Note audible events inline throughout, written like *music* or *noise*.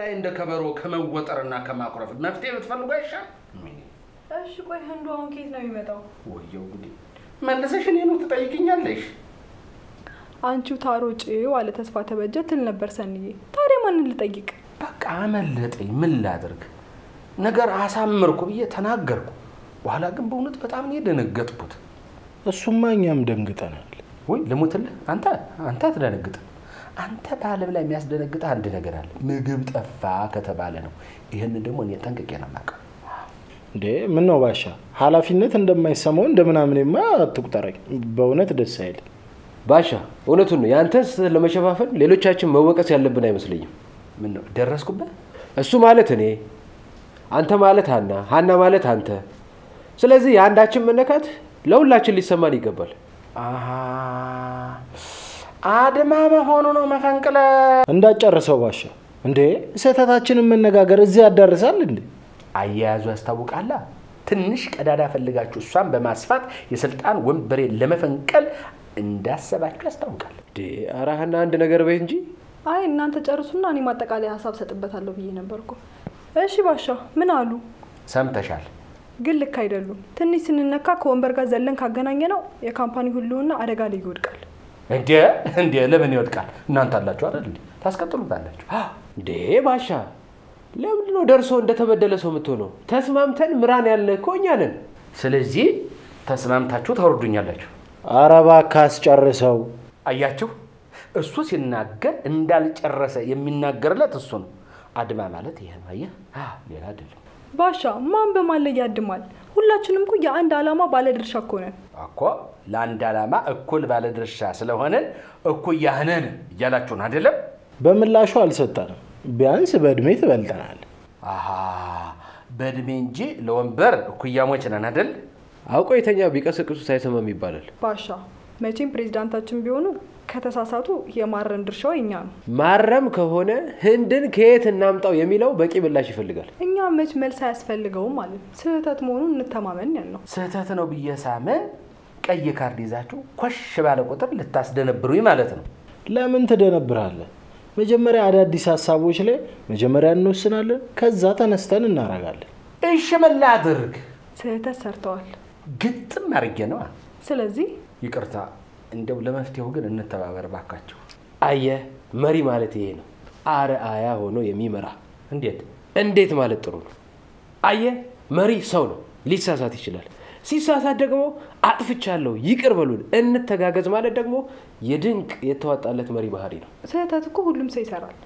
ላይ እንደ ከበሮ ከመወጠርና ከማኩረፍ መፍትሄ ብትፈልጉ አይሻል? እሺ ቆይ ህንዱ አሁን ከየት ነው የሚመጣው? ወየው ጉዴ! መልሰሽ እኔኑ ትጠይቅኛለሽ? አንቺው ታሮጪው አለ ተስፋ ተበጀ ትል ነበር ሰንዬ። ታዲያ ማንን ልጠይቅ? በቃ አመለጠኝ። ምን ላድርግ? ነገር አሳመርኩ ብዬ ተናገርኩ። በኋላ ግን በእውነት በጣም ነው የደነገጥኩት። እሱማ እኛም ደንግጠናል። ወይ ልሙትልህ፣ አንተ አንተ አትደነግጥ። አንተ በዓለም ላይ የሚያስደነግጥ አንድ ነገር አለ። ምግብ ጠፋ ከተባለ ነው። ይህንን ደግሞ እኔ ጠንቅቄ ነው የማውቀው። እንዴ ምን ነው ባሻ፣ ኃላፊነት እንደማይሰማው እንደ ምናምኔማ አትቁጠረኝ። በእውነት ደስ አይል። ባሻ እውነቱን ነው። የአንተን ስህተት ለመሸፋፈን ሌሎቻችን መወቀስ ያለብን አይመስለኝም። ምን ነው ደረስኩበት? እሱ ማለት እኔ፣ አንተ ማለት ሀና፣ ሀና ማለት አንተ። ስለዚህ የአንዳችን መነካት ለሁላችን ሊሰማን ይገባል። አሃ አድማ መሆኑ ነው መፈንቅለ እንዳጨርሰው ባሻ። እንዴ ስህተታችንን መነጋገር እዚህ ያዳርሳል እንዴ? አያያዙ ያስታውቃላ። ትንሽ ቀዳዳ ፈልጋችሁ እሷን በማስፋት የስልጣን ወንበሬን ለመፈንቀል እንዳሰባችሁ ያስታውቃል። ሀና አንድ ነገር በይ እንጂ። አይ እናንተ ጨርሱና እኔ ማጠቃለያ ሀሳብ ሰጥበታለሁ ብዬ ነበርኩ። እሺ ባሻ ምን አሉ? ሰምተሻል? ግን ልክ አይደሉም። ትንሽ ስንነካ ከወንበር ጋር ዘለን ካገናኘ ነው የካምፓኒ ሁሉና አደጋ ላይ ይወድቃል። እንዴ እንዴ ለምን ይወድቃል? እናንተ አላችሁ አይደል እንዴ? ታስቀጥሉታላችሁ። እንዴ ባሻ ለምንድን ነው ደርሶ እንደተበደለ ሰው የምትሆነው? ተስማምተን ምራን ያለ እኮ እኛ ነን። ስለዚህ ተስማምታችሁ ታወርዱኛላችሁ። ኧረ እባክህ አስጨርሰው። አያችሁ፣ እሱ ሲናገር እንዳልጨረሰ የሚናገርለት እሱ ነው። አድማ ማለት ይሄ ነው። አየህ፣ ሌላ አይደለም ባሻ ማን በማን ላይ ያድማል? ሁላችንም እኮ የአንድ ዓላማ ባለድርሻ እኮ ነን። እኮ ለአንድ ዓላማ እኩል ባለድርሻ ስለሆነን እኩያ ነን እያላችሁን አይደለም? በምላሹ አልሰጠንም። ቢያንስ በእድሜ ትበልጠናል። አሃ በእድሜ እንጂ ለወንበር እኩያሞች ነን አይደል? አውቆ የተኛ ቢቀሰቅሱት አይሰማም ይባላል። ባሻ መቼም ፕሬዚዳንታችን ቢሆኑ ከተሳሳቱ የማረም ድርሻው የኛ ነው። ማረም ከሆነ ህንድን ከየት እናምጣው የሚለው በቂ ምላሽ ይፈልጋል። እኛ መች መልስ አያስፈልገውም ማለት ስህተት መሆኑን እንተማመን ያልነው። ስህተት ነው ብዬ ሳምን ቀይ ካርድ ይዛችሁ ኮሽ ባለ ቁጥር ልታስደነብሩኝ ማለት ነው። ለምን ትደነብራለህ? መጀመሪያ አዳዲስ ሀሳቦች ላይ መጀመሪያ እንወስናለን፣ ከዛ ተነስተን እናረጋለን። እሺ ምን ላድርግ? ስህተት ሰርተዋል። ግጥም አድርጌ ነዋ። ስለዚህ ይቅርታ፣ እንደው ለመፍትሄው ግን እንተባበር ባካቸው። አየህ መሪ ማለት ይሄ ነው። አርአያ ሆኖ የሚመራ እንዴት? እንዴት ማለት ጥሩ ነው። አየህ መሪ ሰው ነው፣ ሊሳሳት ይችላል። ሲሳሳት ደግሞ አጥፍቻለሁ፣ ይቅር በሉን፣ እንተጋገዝ ማለት ደግሞ የድንቅ የተዋጣለት መሪ ባህሪ ነው። ስህተት እኮ ሁሉም ሰው ይሰራል።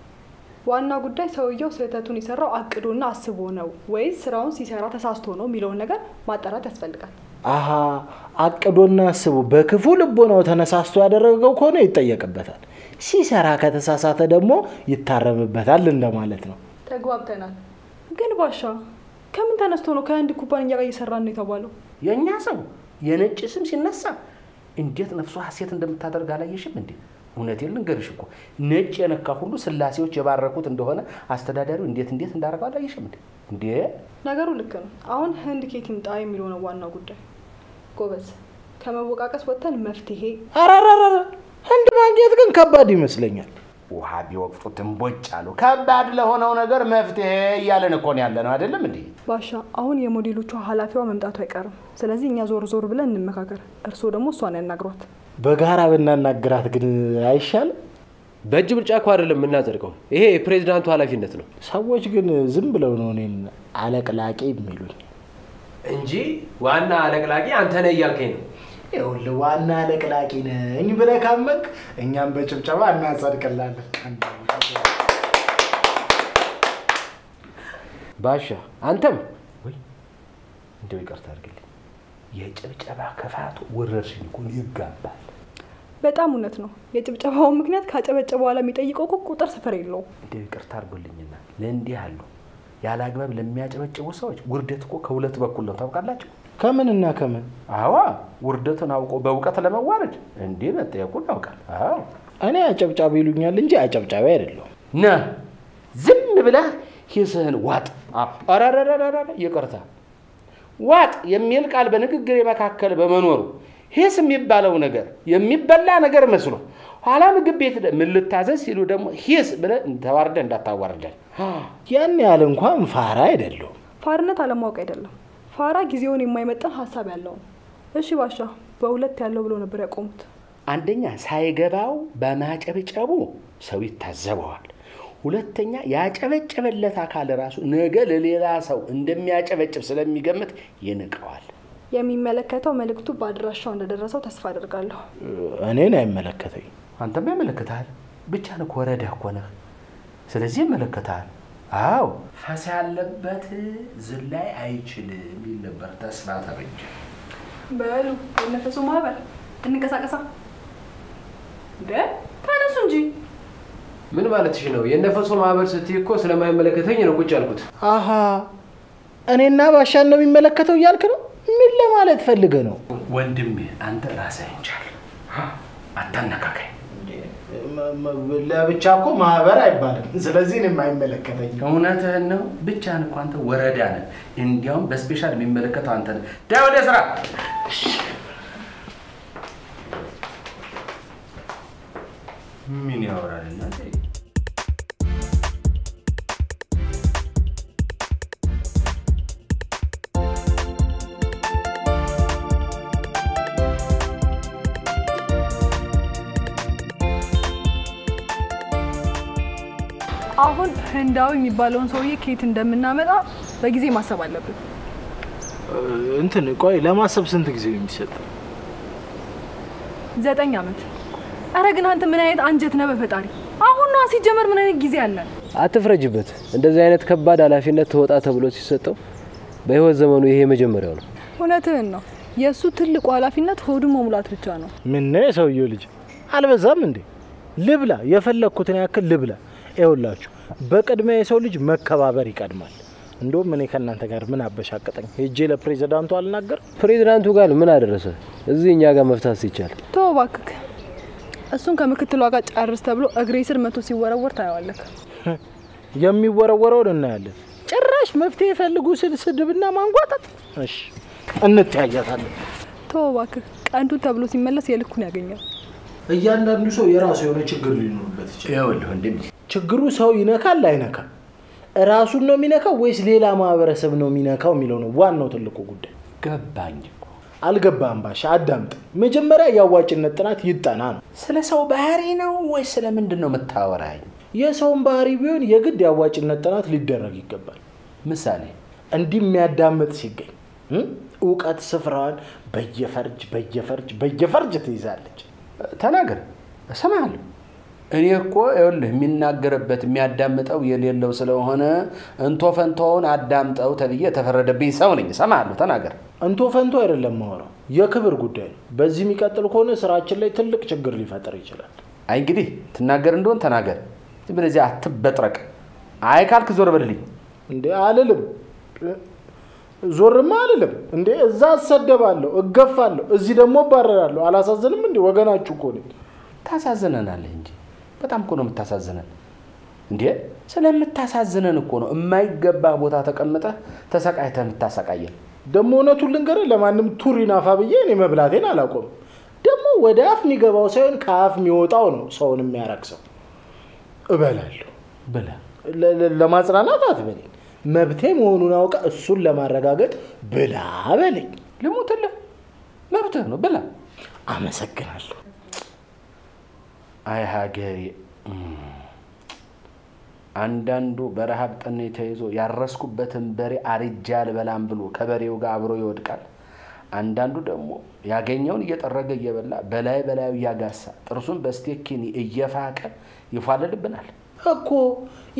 ዋና ጉዳይ ሰውየው ስህተቱን የሰራው አቅዶና አስቦ ነው ወይስ ስራውን ሲሰራ ተሳስቶ ነው የሚለውን ነገር ማጣራት ያስፈልጋል። አሀ አቅዶና አስቦ በክፉ ልቦናው ተነሳስቶ ያደረገው ከሆነ ይጠየቅበታል። ሲሰራ ከተሳሳተ ደግሞ ይታረምበታል እንደማለት ነው። ተግባብተናል። ግን ባሻ ከምን ተነስቶ ነው ከአንድ ኩባንያ ጋር እየሰራን ነው የተባለው? የእኛ ሰው የነጭ ስም ሲነሳ እንዴት ነፍሷ ሀሴት እንደምታደርግ አላየሽም እንዴ? እውነቴን ልንገርሽ እኮ ነጭ የነካ ሁሉ ስላሴዎች የባረኩት እንደሆነ አስተዳዳሪው እንዴት እንዴት እንዳደረገው አላየሽም እንዴ? እንዴ ነገሩ ልክ ነው። አሁን ህንድ ኬት ይምጣ የሚለው ነው ዋናው ጉዳይ። ጎበዝ፣ ከመወቃቀስ ወጥተን መፍትሄ አራራራ ህንድ ማግኘት ግን ከባድ ይመስለኛል። ውሃ ቢወቅጡት እምቦጭ አሉ። ከባድ ለሆነው ነገር መፍትሄ እያለን እኮ ነው ያለ ነው አይደለም እንዴ? ባሻ፣ አሁን የሞዴሎቿ ኃላፊዋ መምጣቱ አይቀርም። ስለዚህ እኛ ዞር ዞር ብለን እንመካከር። እርስዎ ደግሞ እሷን ያናግሯት። በጋራ ብናናግራት ግን አይሻልም? በእጅ ብልጫ እኮ አይደለም የምናጸድቀው። ይሄ የፕሬዚዳንቱ ኃላፊነት ነው ሰዎች ግን ዝም ብለው ነው እኔን አለቅላቂ የሚሉኝ። እንጂ ዋና አለቅላቂ አንተ ነህ እያልከኝ ነው። ይኸውልህ ዋና አለቅላቂ ነኝ ብለህ ካመንክ እኛም በጭብጨባ እናጸድቅላለን። ባሻ አንተም ወይ እንደው ይቅርታ አድርግልኝ። የጭብጨባ ክፋቱ ወረርሽኝ እኮ ይጋባል። በጣም እውነት ነው። የጭብጨባውን ምክንያት ካጨበጨበ በኋላ የሚጠይቀው እኮ ቁጥር ስፍር የለውም። እንደው ይቅርታ አድርጎልኝና ለእንዲህ አሉ ያለ አግባብ ለሚያጨበጭቡ ሰዎች ውርደት እኮ ከሁለት በኩል ነው ታውቃላችሁ። ከምንና ከምን አዋ ውርደትን አውቆ በእውቀት ለመዋረድ እንዲህ መጠየቁን ያውቃል። አዎ እኔ አጨብጫቢ ይሉኛል እንጂ አጨብጫቢ አይደለሁም። ነ ዝም ብለህ ሂስህን ዋጥ። አራራራራ ይቅርታ ዋጥ የሚል ቃል በንግግር መካከል በመኖሩ ሂስ የሚባለው ነገር የሚበላ ነገር መስሎ ኋላ ምግብ ቤት ምን ልታዘዝ ሲሉ ደግሞ ሂስ ብለህ ተዋርደህ እንዳታዋርደን። ያን ያህል እንኳን ፋራ አይደለሁም። ፋርነት አለማወቅ አይደለም። ፋራ ጊዜውን የማይመጥን ሀሳብ ያለው ነው። እሺ ባሻ፣ በሁለት ያለው ብሎ ነበር ያቆሙት። አንደኛ ሳይገባው በማጨብጨቡ ሰው ይታዘበዋል። ሁለተኛ ያጨበጨበለት አካል ራሱ ነገ ለሌላ ሰው እንደሚያጨበጭብ ስለሚገምት ይንቀዋል። የሚመለከተው መልእክቱ በአድራሻው እንደደረሰው ተስፋ አደርጋለሁ። እኔን አይመለከተኝ። አንተም ያመለክታል። ብቻ ነህ እኮ ወረዳ እኮ ነህ። ስለዚህ ይመለከታል። አዎ ፈስ ያለበት ዝላይ አይችልም ይል ነበር ተስፋ ተበጀ። በሉ የነፈሱ ማህበር እንቀሳቀሳ። እንደ ተነሱ እንጂ ምን ማለትሽ ነው? የነፈሶ ማህበር ስትይ እኮ ስለማይመለከተኝ ነው ቁጭ ያልኩት። አሃ እኔና ባሻን ነው የሚመለከተው እያልክ ነው? ምን ለማለት ፈልገህ ነው? ወንድሜ አንተ ራስህን ቻል፣ አታነካካኝ። ለብቻ እኮ ማህበር አይባልም። ስለዚህ እኔም አይመለከተኝም። እውነትህን ነው። ብቻህን እኮ አንተ ወረዳ ነህ። እንዲያውም በስፔሻል የሚመለከተው አንተ ነህ። ዳ ወደ ስራ። ምን ያወራል እናንተ? ህንዳዊ የሚባለውን ሰውዬ ከየት እንደምናመጣ በጊዜ ማሰብ አለብን። እንትን ቆይ ለማሰብ ስንት ጊዜ ነው የሚሰጠው? ዘጠኝ ዓመት። አረ ግን አንተ ምን አይነት አንጀት ነህ በፈጣሪ! አሁን ነው ሲጀመር ምን አይነት ጊዜ አለን? አትፍረጅበት። እንደዚህ አይነት ከባድ ኃላፊነት ተወጣ ተብሎ ሲሰጠው በህይወት ዘመኑ ይሄ የመጀመሪያው ነው። እውነትህን ነው። የእሱ ትልቁ ኃላፊነት ሆዱን መሙላት ብቻ ነው። ምን ነው የሰውየው ልጅ አልበዛም እንዴ? ልብላ፣ የፈለግኩትን ያክል ልብላ። ይኸውላችሁ በቅድሚያ የሰው ልጅ መከባበር ይቀድማል። እንደውም እኔ ከእናንተ ጋር ምን አበሻቀጠኝ? ሄጄ ለፕሬዚዳንቱ አልናገር? ፕሬዚዳንቱ ጋር ምን አደረሰ? እዚህ እኛ ጋር መፍታት ሲቻል ተው እባክህ። እሱን ከምክትሏ ጋር ጨርስ ተብሎ እግሬ ስር መቶ ሲወረወር ታየዋለህ። *laughs* የሚወረወረውን እናያለን። ጭራሽ መፍትሄ የፈልጉ ስል ስድብና ማንጓጠጥ። እሺ እንተያያታለን። ተው እባክህ። ቀንዱን ተብሎ ሲመለስ የልኩን ያገኛል። እያንዳንዱ ሰው የራሱ የሆነ ችግር ሊኖርበት ይችላል። ይኸውልህ ወንድሜ ችግሩ ሰው ይነካል አይነካም፣ ራሱን ነው የሚነካው ወይስ ሌላ ማህበረሰብ ነው የሚነካው የሚለው ነው ዋናው ትልቁ ጉዳይ። ገባኝ እኮ አልገባም ባሻ፣ አዳምጥ። መጀመሪያ የአዋጭነት ጥናት ይጠና ነው። ስለ ሰው ባህሪ ነው ወይስ ስለ ምንድን ነው የምታወራኝ? የሰውን ባህሪ ቢሆን የግድ የአዋጭነት ጥናት ሊደረግ ይገባል። ምሳሌ እንዲህ የሚያዳምጥ ሲገኝ እ? እውቀት ስፍራዋን በየፈርጅ በየፈርጅ በየፈርጅ ትይዛለች። ተናገር፣ እሰማለሁ። እኔ እኮ ይኸውልህ የሚናገርበት የሚያዳምጠው የሌለው ስለሆነ እንቶ ፈንቶውን አዳምጠው ተብዬ የተፈረደብኝ ሰው ነኝ። እሰማለሁ፣ ተናገር። እንቶ ፈንቶ አይደለም ማወራው፣ የክብር ጉዳይ ነው። በዚህ የሚቀጥል ከሆነ ስራችን ላይ ትልቅ ችግር ሊፈጠር ይችላል። አይ እንግዲህ ትናገር እንደሆን ተናገር። እዚያ አትበጥረቅ። አይ ካልክ ዞር በልልኝ። እንዴ አልልም፣ ዞርማ አልልም። እንዴ እዛ እሰደባለሁ፣ እገፋለሁ፣ እዚህ ደግሞ እባረራለሁ። አላሳዝንም እንዴ? ወገናችሁ እኮ ነኝ። ታሳዝነናለህ እንጂ በጣም እኮ ነው የምታሳዝነን። እንዴ ስለምታሳዝነን እኮ ነው የማይገባ ቦታ ተቀምጠህ ተሰቃይተህ የምታሰቃየን። ደግሞ እውነቱን ልንገርህ፣ ለማንም ቱሪን አፋ ብዬ እኔ መብላቴን አላቆም። ደግሞ ወደ አፍ የሚገባው ሳይሆን ከአፍ የሚወጣው ነው ሰውን የሚያረክሰው። እበላለሁ ለ- ለማጽናናት አትበለኝ። መብቴ መሆኑን አውቀ እሱን ለማረጋገጥ ብላ በለኝ። ልሙትልህ፣ መብትህ ነው ብላ። አመሰግናለሁ። አይ ሀገሬ አንዳንዱ በረሃብ ጠኔ ተይዞ ያረስኩበትን በሬ አርጃ አልበላም ብሎ ከበሬው ጋር አብሮ ይወድቃል። አንዳንዱ ደግሞ ያገኘውን እየጠረገ እየበላ በላይ በላዩ እያጋሳ ጥርሱን በስቴኪኒ እየፋቀ ይፏልልብናል። እኮ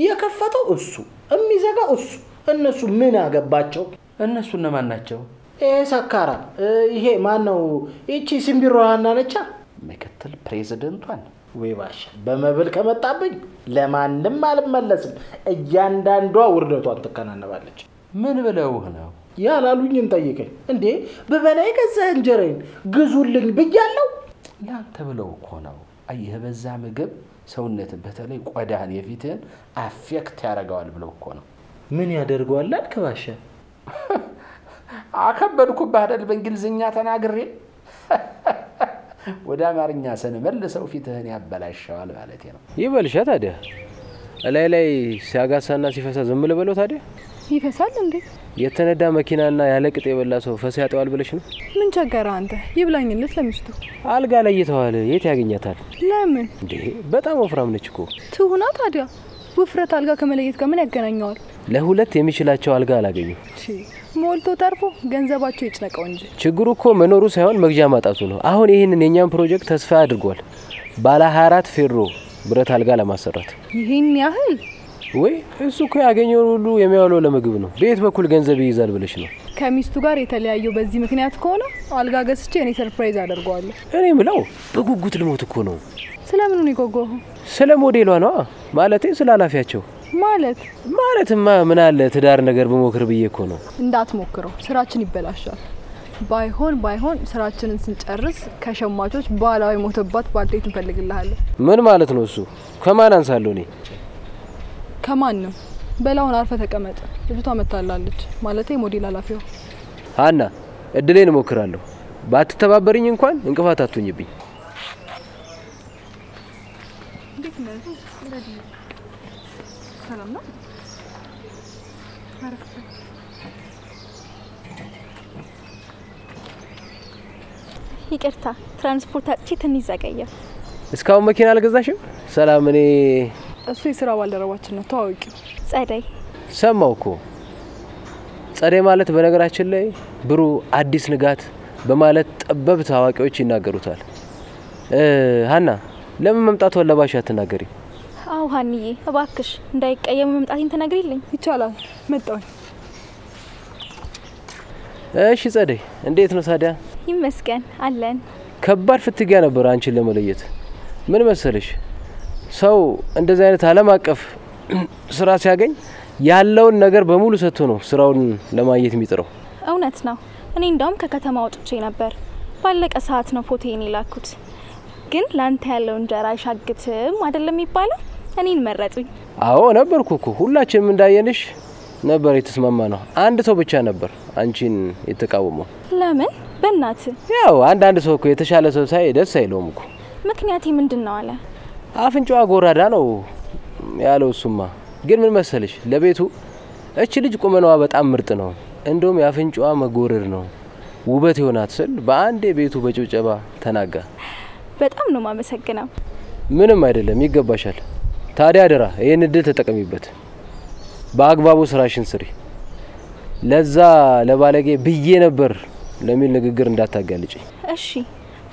የከፈተው እሱ የሚዘጋው እሱ። እነሱ ምን አገባቸው? እነሱ እነማን ናቸው? ይሄ ሰካራ ይሄ ማን ነው? ይቺ ሲምቢሮ ሀና ነቻ። ምክትል ፕሬዚደንቷን ወይ ባሻ፣ በመብል ከመጣብኝ ለማንም አልመለስም። እያንዳንዷ ውርደቷን ትከናነባለች። ምን ብለውህ ነው? ያላሉኝን ጠይቀኝ እንዴ። በበላይ ገዛ እንጀራዬን ግዙልኝ ብያለሁ። ለአንተ ብለው እኮ ነው። አይ የበዛ ምግብ ሰውነት በተለይ ቆዳህን የፊትህን አፌክት ያደርገዋል ብለው እኮ ነው። ምን ያደርገዋል አልክ ባሻ? አከበድኩብህ አይደል? በእንግሊዝኛ ተናግሬ ወደ አማርኛ ስንመልሰው ፊትህን ያበላሸዋል ማለት ነው። ይበልሻ ታዲያ እላይ ላይ ሲያጋሳና ሲፈሳ ዝም ልበለው ታዲያ? ይፈሳል እንዴ? የተነዳ መኪናና ያለ ቅጥ የበላ ሰው ፈሳ ያጠዋል ብለሽ ነው? ምን ቸገረ አንተ? ይብላኝለት ለሚስቱ። አልጋ ላይ እየተዋለ የት ያገኛታል ለምን እንዴ? በጣም ወፍራም ነች እኮ። ትሁና ታዲያ? ውፍረት አልጋ ከመለየት ጋር ምን ያገናኘዋል? ለሁለት የሚችላቸው አልጋ አላገኙም። ሞልቶ ተርፎ ገንዘባቸው ይጭነቀው እንጂ። ችግሩ እኮ መኖሩ ሳይሆን መግዣ ማጣቱ ነው። አሁን ይህንን የእኛም ፕሮጀክት ተስፋ አድርጓል። ባለ 24 ፌሮ ብረት አልጋ ለማሰራት ይህን ያህል ወይ እሱ እኮ ያገኘውን ሁሉ የሚያውለው ለምግብ ነው። በየት በኩል ገንዘብ ይይዛል ብለሽ ነው? ከሚስቱ ጋር የተለያየው በዚህ ምክንያት ከሆነ አልጋ ገዝቼ እኔ surprise አደርገዋለሁ። እኔ ምለው በጉጉት ልሞት እኮ ነው። ስለምኑን የጓጓሁ ስለ ሞዴሏ ነዋ። ማለቴ ስለ ኃላፊያቸው ማለት ማለትማ ምን አለ ትዳር ነገር ብሞክር ብዬ እኮ ነው። እንዳትሞክረው፣ ስራችን ይበላሻል። ባይሆን ባይሆን ስራችንን ስንጨርስ ከሸማቾች ባህላዊ ሞተባት ባልቴት እንፈልግልሃለን። ምን ማለት ነው እሱ? ከማን አንሳለሁ እኔ? ከማንም በላውን አርፈ ተቀመጥ። ልጅቷ መታላለች ማለት ሞዴል ኃላፊዋ ሀና እድሌን እሞክራለሁ። ባትተባበርኝ እንኳን እንቅፋት አትሁኝብኝ። ሰላም ነው። ይቅርታ ትራንስፖርት አጥቼ ትንሽ ዘገየሁ። እስካሁን መኪና አልገዛሽም? ሰላም፣ እኔ እሱ የስራ ባልደረባችን ነው፣ ተዋወቂው። ጸደይ ሰማው እኮ ጸደይ ማለት በነገራችን ላይ ብሩህ አዲስ ንጋት በማለት ጠበብት አዋቂዎች ይናገሩታል። እ ሀና ለምን መምጣቷን ለባሽ አትናገሪ? አው ሀኒዬ እባክሽ እንዳይቀየሙ መምጣቴን ተነግሪልኝ። ይቻላል። መጣሁኝ። እሺ ጸደይ፣ እንዴት ነው ታዲያ? ይመስገን አለን። ከባድ ፍትጊያ ነበር አንቺን ለመለየት። ምን መሰለሽ ሰው እንደዚህ አይነት ዓለም አቀፍ *clears throat* ስራ ሲያገኝ ያለውን ነገር በሙሉ ሰጥቶ ነው ስራውን ለማግኘት የሚጥረው። እውነት ነው። እኔ እንዳውም ከከተማ ወጥቼ ነበር። ባለቀ ሰዓት ነው ፎቶዬን የላኩት። ግን ላንተ ያለው እንጀራ አይሻግትም አይደለም የሚባለው። እኔን መረጡኝ። አዎ ነበርኩ እኮ ሁላችንም እንዳየንሽ ነበር የተስማማ ነው። አንድ ሰው ብቻ ነበር አንቺን የተቃወመው። ለምን? በእናት ያው አንዳንድ ሰው እኮ የተሻለ ሰው ሳይ ደስ አይለውም እኮ። ምክንያቴ ምንድን ነው አለ። አፍንጫዋ ጎራዳ ነው ያለው። እሱማ ግን ምን መሰልሽ ለቤቱ እች ልጅ ቁመናዋ በጣም ምርጥ ነው፣ እንደውም የአፍንጫዋ መጎረድ ነው ውበት ይሆናት ስል በአንዴ ቤቱ በጭብጨባ ተናጋ። በጣም ነው ማመሰግነው። ምንም አይደለም፣ ይገባሻል። ታዲያ አደራ ይህን እድል ተጠቀሚበት፣ በአግባቡ ስራሽን ስሪ። ለዛ ለባለጌ ብዬ ነበር ለሚል ንግግር እንዳታጋልጭ። እሺ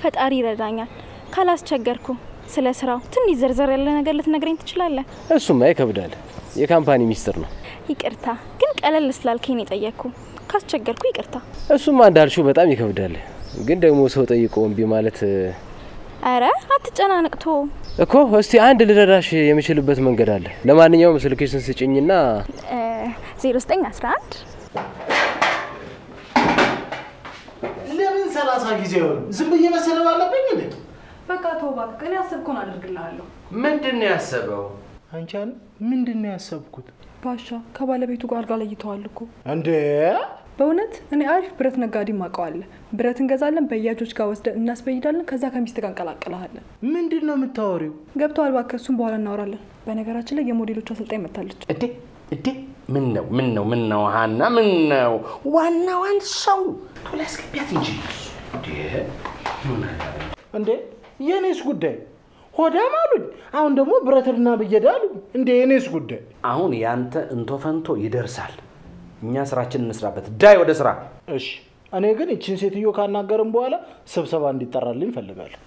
ፈጣሪ ይረዳኛል። ካላስቸገርኩ ስለ ስራው ትንሽ ዘርዘር ያለ ነገር ልትነግረኝ ትችላለህ? እሱማ ይከብዳል፣ የ company ሚስጥር ነው። ይቅርታ ግን ቀለል ስላልከኝ ነው የጠየቅኩ። ካስቸገርኩ ይቅርታ። እሱማ እንዳልሽው በጣም ይከብዳል፣ ግን ደግሞ ሰው ጠይቆ እምቢ ማለት አረ አትጨናንቅቶ። እኮ እስቲ አንድ ልረዳሽ የምችልበት መንገድ አለ። ለማንኛውም ስልክሽን ስጭኝና 0911 ለምን ሰላሳ ጊዜ ሆኑ? ዝም ብዬ መሰለብ አለብኝ እንዴ? በቃ ተው እባክህ፣ እኔ ያሰብኩን አድርግልሃለሁ። ምንድን ነው ያሰበው? አንቻን ምንድን ነው ያሰብኩት ባሻ ከባለቤቱ ጋር አልጋ ለይተዋል እኮ። እንዴ? በእውነት እኔ አሪፍ ብረት ነጋዴ ማውቀዋለሁ። ብረት እንገዛለን፣ በያጆች ጋር ወስደን እናስበይዳለን። ከዛ ከሚስት ጋር እንቀላቀልሃለን። ምንድን ነው የምታወሪው? ገብተዋል። እባክህ እሱን በኋላ እናወራለን። በነገራችን ላይ የሞዴሎቹ አሰልጣኝ መታለች። እዴ እዴ ምን ነው ምን ነው ምን ነው ሀና ምን ነው ዋናዋን ሰው ቶሎ ያስገቢያት እንጂ እንዴ የኔስ ጉዳይ ሆዳም አሉኝ። አሁን ደግሞ ብረትና ብየዳ አሉኝ። እንዴ የኔስ ጉዳይ አሁን ያንተ እንቶ ፈንቶ ይደርሳል። እኛ ስራችን እንስራበት። ዳይ ወደ ስራ። እሺ። እኔ ግን ይችን ሴትዮ ካናገርም በኋላ ስብሰባ እንዲጠራልኝ እፈልጋለሁ።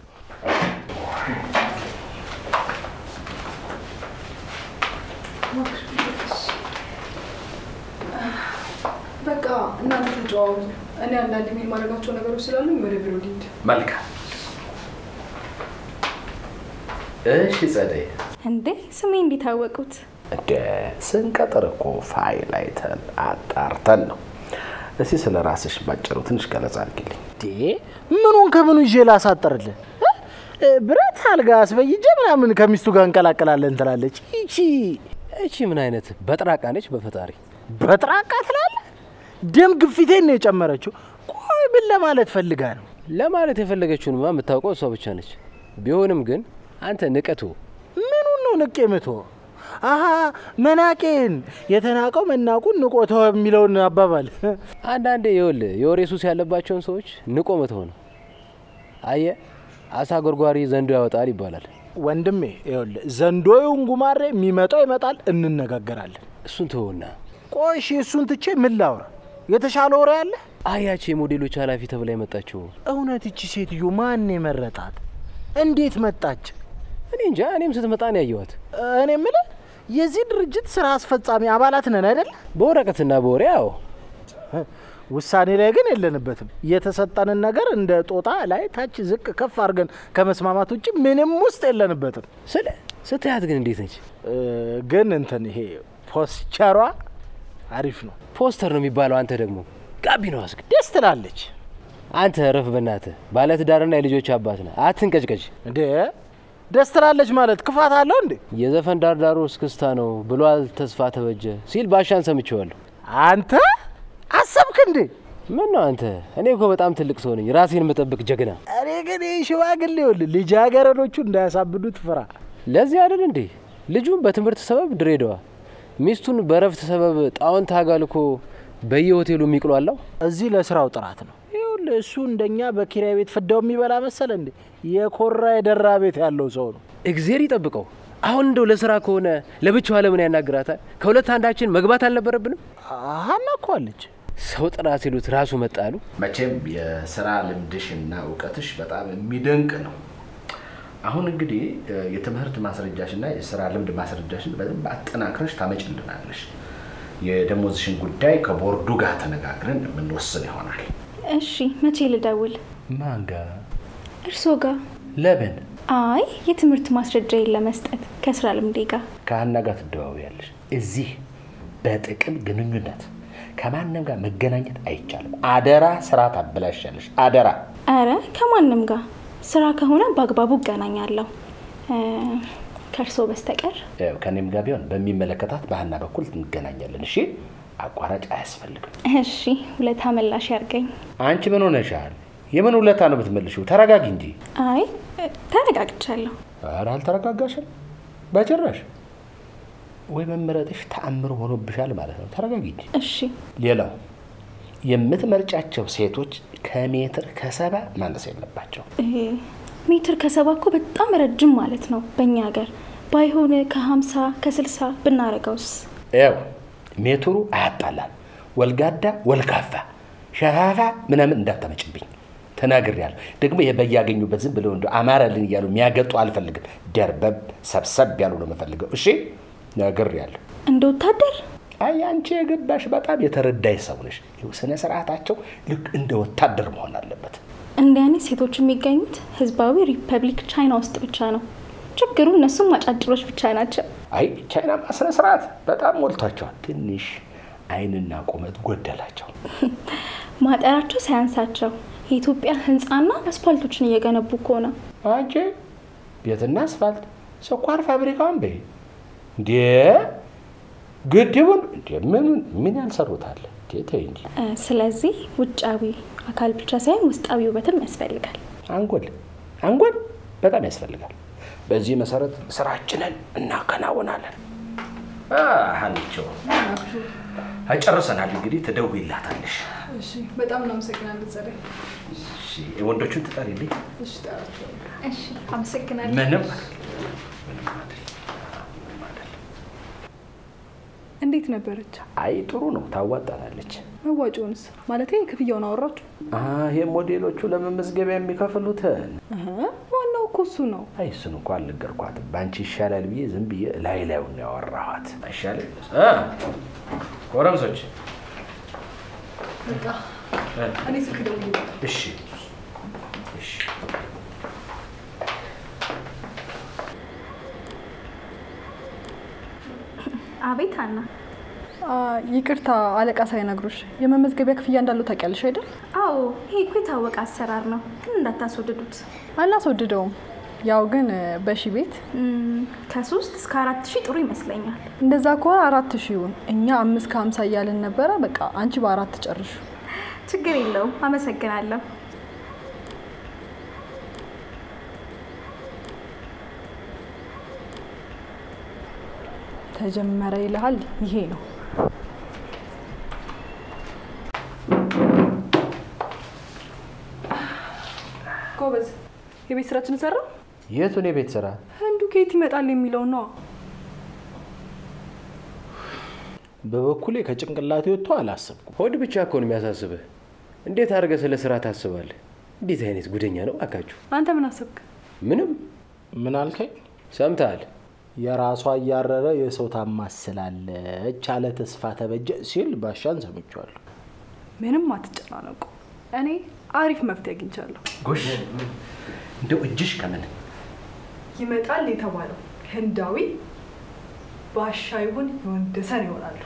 በቃ እናንተ ተጨዋወቱ። እኔ አንዳንድ ሜል ማድረጋቸው ነገሮች ስላሉኝ ወደ ቢሮ ልሂድ። መልካም። እሺ ጸደይ፣ እንዴ ስሜ እንዲታወቁት እንደ ስንቀጥር እኮ ፋይል አይተን አጣርተን ነው። እስቲ ስለ ራስሽ ባጭሩ ትንሽ ገለጻ አድርጊልኝ። ምኑን ከምኑ ይዤ ላሳጠርልህ? እ? ብረት አልጋ አስበይጄ ምናምን ከሚስቱ ጋር እንቀላቀላለን ትላለች። ይቺ እቺ ምን አይነት በጥራቃ ነች? በፈጣሪ በጥራቃ ትላለህ። ደም ግፊቴን ነው የጨመረችው። ቆይ ምን ለማለት ፈልጋ ነው? ለማለት የፈለገችውንማ የምታውቀው እሷ ብቻ ነች። ቢሆንም ግን አንተ ንቀቱ ምኑን ነው ንቄ ምቶ አሀ መናቄን የተናቀው መናቁን ንቆተው የሚለውን አባባል አንዳንዴ ይኸውልህ የወሬ ሱስ ያለባቸውን ሰዎች ንቆ መተው ነው። አየ አሳ ጎርጓሪ ዘንዶ ያወጣል ይባላል። ወንድሜ ይኸውልህ ዘንዶውን ጉማሬ የሚመጣው ይመጣል፣ እንነጋገራለን። እሱን ቆይ እሺ፣ እሱን ትቼ ምን ላውራ? የተሻለ ወሬ አለ? አያቼ የሞዴሎች ኃላፊ ተብላ የመጣችው እውነት ይቺ ሴትዮ ማን የመረጣት? እንዴት መጣች? እኔ እንጃ። እኔም ስትመጣ ነው ያየኋት። እኔ የምልህ የዚህ ድርጅት ስራ አስፈጻሚ አባላት ነን አይደለ? በወረቀትና በወሬ አዎ። ውሳኔ ላይ ግን የለንበትም። የተሰጠንን ነገር እንደ ጦጣ ላይ ታች ዝቅ ከፍ አድርገን ከመስማማት ውጭ ምንም ውስጥ የለንበትም። ስለ ስታያት ግን እንዴት ነች? ግን እንትን ይሄ posture ዋ አሪፍ ነው፣ ፖስተር ነው የሚባለው። አንተ ደግሞ ጋቢ ነው አስግ ደስ ትላለች። አንተ ረፍ በእናትህ። ባለትዳርና የልጆች አባት ነህ። አትንቀጭቀጭ። እንዴ ደስ ትላለች ማለት ክፋት አለው እንዴ? የዘፈን ዳርዳሩ እስክስታ ነው ብሏል ተስፋ ተበጀ ሲል ባሻን ሰምቼዋለሁ። አንተ አሰብክ እንዴ? ምን ነው አንተ? እኔ እኮ በጣም ትልቅ ሰው ነኝ፣ ራሴን የምጠብቅ ጀግና። እኔ ግን ይህ ሽማግሌ ይኸውልህ ልጃገረዶቹ እንዳያሳብዱት ፍራ። ለዚህ አይደል እንዴ ልጁን በትምህርት ሰበብ ድሬዳዋ፣ ሚስቱን በረፍት ሰበብ ጣውንት አጋልኮ በየሆቴሉ የሚቅሏላው። እዚህ ለስራው ጥራት ነው። እሱ እንደኛ በኪራይ ቤት ፍዳው የሚበላ መሰለ እንዴ? የኮራ የደራ ቤት ያለው ሰው ነው። እግዜር ይጠብቀው። አሁን እንደው ለስራ ከሆነ ለብቻዋ ለምን ያናግራታል? ከሁለት አንዳችን መግባት አልነበረብንም? ሀና እኮ አለች። ሰው ጥራ ሲሉት ራሱ መጣሉ። መቼም የስራ ልምድሽ እና እውቀትሽ በጣም የሚደንቅ ነው። አሁን እንግዲህ የትምህርት ማስረጃሽና የስራ ልምድ ማስረጃሽን በደንብ አጠናክረሽ ታመጭልናለሽ። የደሞዝሽን ጉዳይ ከቦርዱ ጋር ተነጋግረን የምንወስን ይሆናል። እሺ መቼ ልደውል? ማን ጋር? እርስዎ ጋር? ለምን? አይ የትምህርት ማስረጃዬን ለመስጠት ከስራ ልምዴ ጋር። ከሀና ጋር ትደዋወያለሽ። እዚህ በጥቅም ግንኙነት ከማንም ጋር መገናኘት አይቻልም። አደራ ስራ ታበላሻለሽ። አደራ። አረ ከማንም ጋር ስራ ከሆነ በአግባቡ እገናኛለሁ እ፣ ከእርስዎ በስተቀር። ያው ከኔም ጋር ቢሆን በሚመለከታት በሀና በኩል እንገናኛለን። እሺ፣ አቋራጭ አያስፈልግም። እሺ ውለታ መላሽ ያርገኝ። አንቺ ምን ሆነሻል? የምን ውለታ ነው የምትመልሺው? ተረጋጊ እንጂ። አይ ተረጋግቻለሁ። ኧረ አልተረጋጋሽም በጭራሽ። ወይ መመረጥሽ ተአምር ሆኖብሻል ማለት ነው። ተረጋጊ እንጂ። እሺ ሌላው የምትመርጫቸው ሴቶች ከሜትር ከሰባ ማነስ የለባቸው። ሜትር ከሰባ እኮ በጣም ረጅም ማለት ነው በእኛ ሀገር። ባይሆን ከሀምሳ ከስልሳ ብናረገውስ? ያው ሜትሩ አያጣላል። ወልጋዳ፣ ወልካፋ፣ ሸፋፋ ምናምን እንዳታመጭብኝ ተናግሬያለሁ። ደግሞ ይሄ በያገኙበት ዝም ብለው እንደ አማረልን እያሉ የሚያገጡ አልፈልግም። ደርበብ ሰብሰብ ያሉ ነው የምፈልገው። እሺ ነግሬያለሁ። እንደ ወታደር አይ አንቺ የገባሽ በጣም የተረዳይ ሰው ነሽ። ስነ ስርዓታቸው ልክ እንደ ወታደር መሆን አለበት። እንዲህ አይነት ሴቶች የሚገኙት ህዝባዊ ሪፐብሊክ ቻይና ውስጥ ብቻ ነው። ችግሩ እነሱም አጫጭሮች ብቻ ናቸው። አይ ቻይናማ ስነ ስርዓት በጣም ሞልቷቸዋል። ትንሽ አይንና ቁመት ጎደላቸው። *laughs* ማጠራቸው ሳያንሳቸው የኢትዮጵያ ህንፃና አስፋልቶችን እየገነቡ እኮ ነው። አንቺ ቤትና አስፋልት ስኳር ፋብሪካውን በይ እንዴ ግድቡን ምን ምን ያልሰሩታል? እንጂ ስለዚህ ውጫዊ አካል ብቻ ሳይሆን ውስጣዊ ውበትም ያስፈልጋል። አንጎል አንጎል በጣም ያስፈልጋል። በዚህ መሰረት ስራችንን እናከናውናለን። ሀኒቸው ጨርሰናል። እንግዲህ ትደውይላታለሽ። እሺ፣ በጣም እናመሰግናለን ጸደይ። እሺ፣ ወንዶቹን ትጠሪልኝ። እሺ፣ ጠራቸው። እሺ አመሰግናለሁ። ምንም እንዴት ነበረች? አይ ጥሩ ነው፣ ታዋጣናለች። መዋጮውንስ ማለቴ ክፍያውን አወራችሁ? ይሄ ሞዴሎቹ ለመመዝገቢያ የሚከፍሉትን ዋናው እኮ እሱ ነው። አይ እሱን እንኳ አልነገርኳትም። በአንቺ ይሻላል ብዬ ዝም ብዬ ላይ ላዩን ያወራኋት። አይሻልም? ጎረምሶች በቃ እኔ ስልክ ደውዬ እሺ እሺ አቤት አና። አ፣ ይቅርታ አለቃ ሳይነግሩሽ የመመዝገቢያ ክፍያ እንዳለው ታውቂያለሽ አይደል? አዎ ይሄ እኮ የታወቀ አሰራር ነው፣ ግን እንዳታስወድዱት። አናስወድደውም። ያው ግን በሺ ቤት ከሶስት እስከ አራት ሺህ ጥሩ ይመስለኛል። እንደዛ ከሆነ አራት ሺውን እኛ አምስት ከሀምሳ እያልን ነበረ። በቃ አንቺ በአራት ጨርሹ። ችግር የለውም። አመሰግናለሁ። ተጀመረ ይልሃል። ይሄ ነው ጎበዝ። የቤት ስራችን ሰራ። የቱን የቤት ስራ? ህንዱ ከየት ይመጣል የሚለው ነው። በበኩሌ ከጭንቅላቴ ወጥቶ አላሰብኩም። ሆድ ብቻ እኮ ነው የሚያሳስብህ። እንዴት አድርገህ ስለ ስራ ታስባለህ? እንዴት አይነት ጉደኛ ነው አካችሁ? አንተ ምን አሰብክ? ምንም ምን አልከኝ? ሰምተሃል? የራሷ እያረረ የሰው ታማስላለች አለ ተስፋ ተበጀ ሲል ባሻን ሰምቼዋለሁ። ምንም አትጨናነቁ። እኔ አሪፍ መፍትሄ አግኝቻለሁ። ጎሽ እንደው እጅሽ ከምን ይመጣል የተባለው ህንዳዊ ባሻ ይሁን የወንደሰን ይሆናሉ።